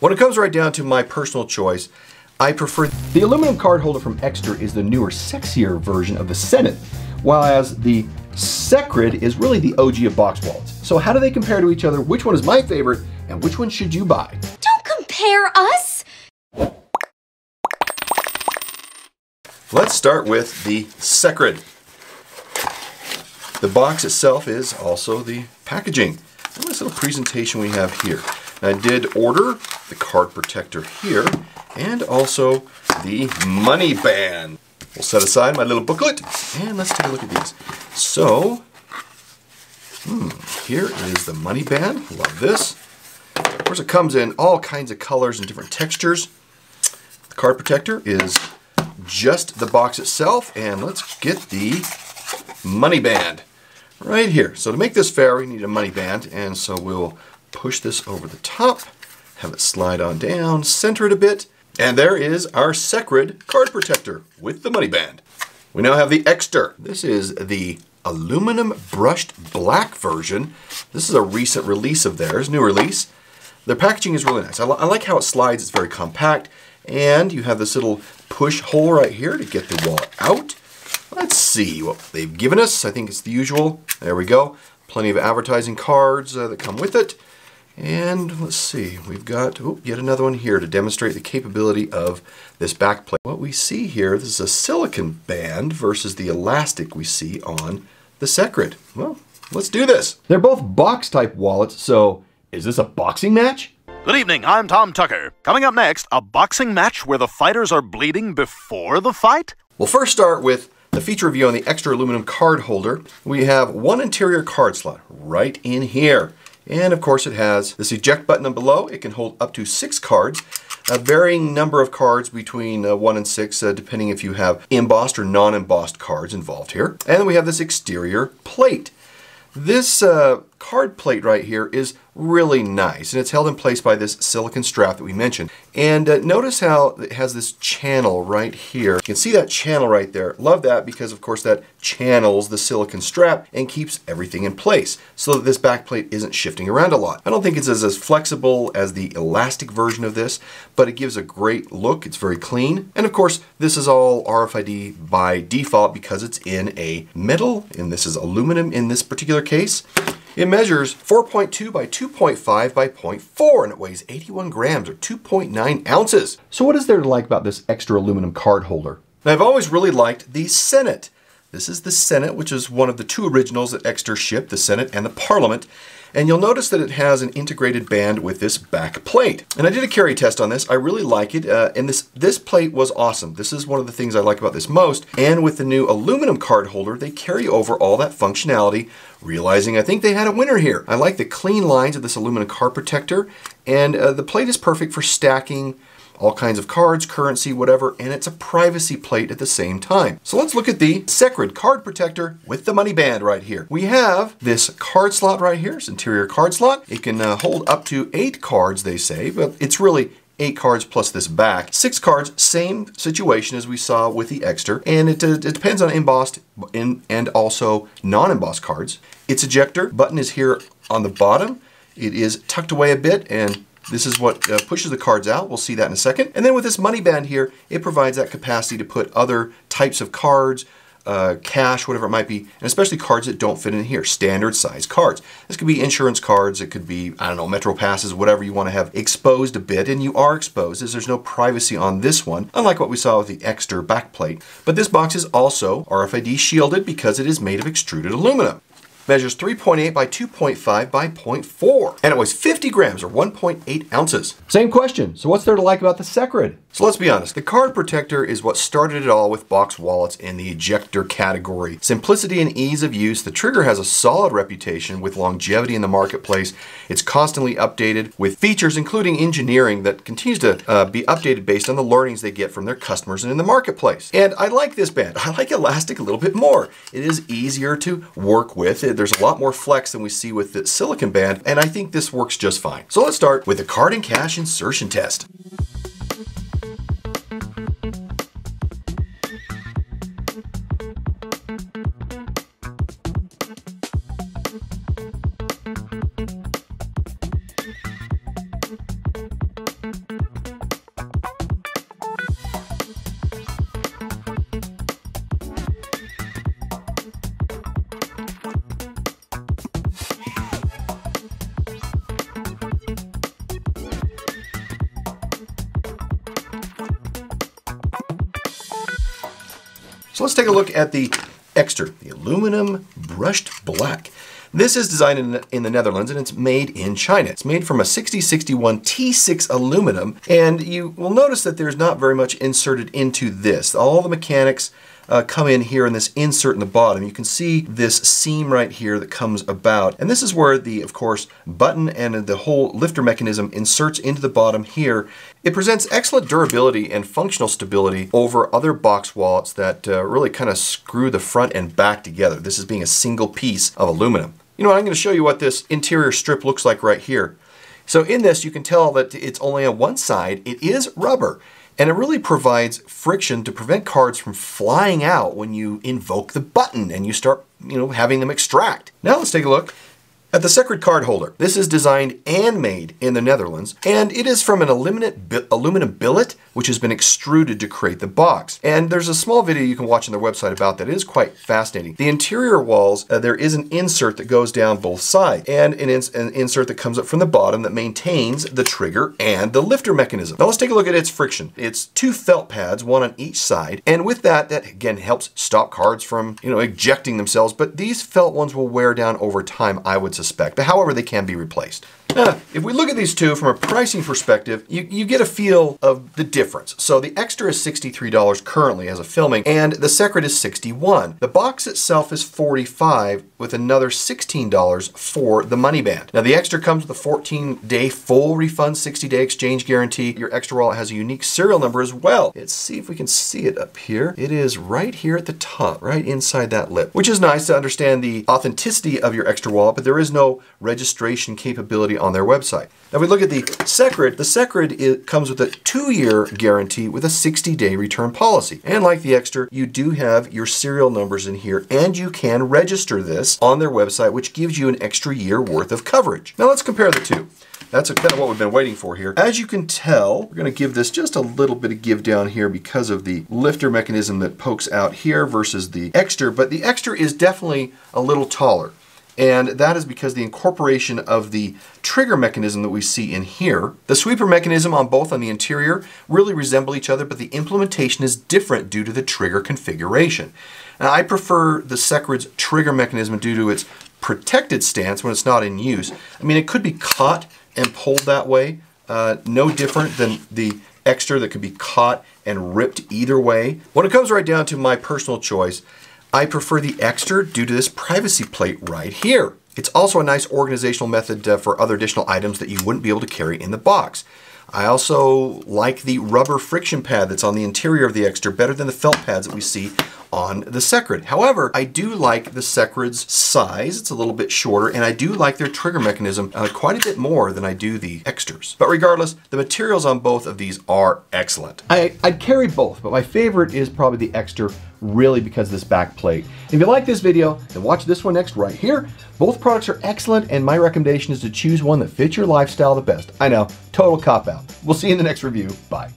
When it comes right down to my personal choice, I prefer the aluminum card holder from Ekster is the newer, sexier version of the Senate, whereas the Secrid is really the OG of box wallets. So how do they compare to each other? Which one is my favorite and which one should you buy? Don't compare us! Let's start with the Secrid. The box itself is also the packaging. And this little presentation we have here. I did order the card protector here and also the money band. We'll set aside my little booklet and let's take a look at these. So, hmm, here is the money band. Love this. Of course, it comes in all kinds of colors and different textures. The card protector is just the box itself and let's get the money band right here. So to make this fair we need a money band and so we'll push this over the top, have it slide on down, center it a bit, and there is our Secrid card protector with the money band. We now have the Ekster. This is the aluminum brushed black version. This is a recent release of theirs, new release. Their packaging is really nice. I, li I like how it slides, it's very compact. And you have this little push hole right here to get the wall out. Let's see what they've given us. I think it's the usual. There we go. Plenty of advertising cards uh, that come with it. And let's see, we've got oh, yet another one here to demonstrate the capability of this backplate. What we see here, this is a silicon band versus the elastic we see on the Secrid. Well, let's do this. They're both box type wallets, so is this a boxing match? Good evening, I'm Tom Tucker. Coming up next, a boxing match where the fighters are bleeding before the fight? We'll first start with the feature review on the Ekster aluminum card holder. We have one interior card slot right in here. And of course it has this eject button below. It can hold up to six cards, a varying number of cards between uh, one and six, uh, depending if you have embossed or non-embossed cards involved here. And then we have this exterior plate. This uh, card plate right here is really nice and it's held in place by this silicon strap that we mentioned. And uh, notice how it has this channel right here. You can see that channel right there. Love that because of course that channels the silicon strap and keeps everything in place so that this back plate isn't shifting around a lot. I don't think it's as, as flexible as the elastic version of this but it gives a great look. It's very clean. And of course this is all RFID by default because it's in a metal and this is aluminum in this particular case it measures 4.2 by 2.5 by 0.4 and it weighs 81 grams or 2.9 ounces. So what is there to like about this Ekster aluminum card holder? Now, I've always really liked the Senate. This is the Senate, which is one of the two originals that Ekster shipped, the Senate and the Parliament. And you'll notice that it has an integrated band with this back plate. And I did a carry test on this. I really like it. Uh, and this, this plate was awesome. This is one of the things I like about this most. And with the new aluminum card holder, they carry over all that functionality, realizing I think they had a winner here. I like the clean lines of this aluminum card protector. And uh, the plate is perfect for stacking all kinds of cards, currency, whatever, and it's a privacy plate at the same time. So let's look at the Secrid card protector with the money band right here. We have this card slot right here, this interior card slot. It can uh, hold up to eight cards, they say, but it's really eight cards plus this back. Six cards, same situation as we saw with the Ekster, and it, uh, it depends on embossed in, and also non-embossed cards. Its ejector button is here on the bottom. It is tucked away a bit and this is what uh, pushes the cards out. We'll see that in a second. And then with this money band here, it provides that capacity to put other types of cards, uh, cash, whatever it might be, and especially cards that don't fit in here, standard size cards. This could be insurance cards, it could be, I don't know, Metro passes, whatever you want to have exposed a bit, and you are exposed as there's no privacy on this one, unlike what we saw with the Ekster backplate. But this box is also RFID shielded because it is made of extruded aluminum measures 3.8 by 2.5 by 0.4, and it weighs 50 grams or 1.8 ounces. Same question, so what's there to like about the Secrid? So let's be honest, the card protector is what started it all with box wallets in the ejector category. Simplicity and ease of use, the Trigger has a solid reputation with longevity in the marketplace. It's constantly updated with features including engineering that continues to uh, be updated based on the learnings they get from their customers and in the marketplace. And I like this band. I like Elastic a little bit more. It is easier to work with. There's a lot more flex than we see with the silicon band, and I think this works just fine. So let's start with the card and cash insertion test. So let's take a look at the Ekster, the aluminum brushed black. This is designed in, in, the Netherlands and it's made in China. It's made from a 6061 T6 aluminum and you will notice that there's not very much inserted into this. All the mechanics uh, come in here in this insert in the bottom. You can see this seam right here that comes about. And this is where the, of course, button and the whole lifter mechanism inserts into the bottom here. It presents excellent durability and functional stability over other box wallets that uh, really kind of screw the front and back together. This is being a single piece of aluminum. You know, I'm going to show you what this interior strip looks like right here. So in this, you can tell that it's only on one side. It is rubber. And it really provides friction to prevent cards from flying out when you invoke the button and you start, you know, having them extract. Now let's take a look at the Secrid card holder. This is designed and made in the Netherlands, and it is from an aluminum billet, which has been extruded to create the box. And there's a small video you can watch on their website about that. It is quite fascinating. The interior walls, uh, there is an insert that goes down both sides, and an, ins an insert that comes up from the bottom that maintains the trigger and the lifter mechanism. Now let's take a look at its friction. It's two felt pads, one on each side, and with that, that again helps stop cards from, you know, ejecting themselves, but these felt ones will wear down over time, I would suspect, but however, they can be replaced. If we look at these two from a pricing perspective, you, you get a feel of the difference. So the Ekster is $63 currently as a filming, and the Secrid is $61. The box itself is $45 with another $16 for the money band. Now the Ekster comes with a 14-day full refund, 60-day exchange guarantee. Your Ekster wallet has a unique serial number as well. Let's see if we can see it up here. It is right here at the top, right inside that lip, which is nice to understand the authenticity of your Ekster wallet, but there is no registration capability on their website. Now, if we look at the Secrid, the Secrid comes with a two-year guarantee with a 60-day return policy. And like the Ekster, you do have your serial numbers in here, and you can register this on their website, which gives you an extra year worth of coverage. Now, let's compare the two. That's kind of what we've been waiting for here. As you can tell, we're going to give this just a little bit of give down here because of the lifter mechanism that pokes out here versus the Ekster, but the Ekster is definitely a little taller. And that is because the incorporation of the trigger mechanism that we see in here. The sweeper mechanism on both on the interior really resemble each other, but the implementation is different due to the trigger configuration. Now, I prefer the Secrid's trigger mechanism due to its protected stance when it's not in use. I mean, it could be caught and pulled that way, uh, no different than the Ekster that could be caught and ripped either way. When it comes right down to my personal choice, I prefer the Ekster due to this privacy plate right here. It's also a nice organizational method uh, for other additional items that you wouldn't be able to carry in the box. I also like the rubber friction pad that's on the interior of the Ekster better than the felt pads that we see on the Secrid. However, I do like the Secrid's size. It's a little bit shorter, and I do like their trigger mechanism uh, quite a bit more than I do the Eksters. But regardless, the materials on both of these are excellent. I, I'd carry both, but my favorite is probably the Ekster really because of this back plate. If you like this video, then watch this one next right here. Both products are excellent, and my recommendation is to choose one that fits your lifestyle the best. I know, total cop out. We'll see you in the next review. Bye.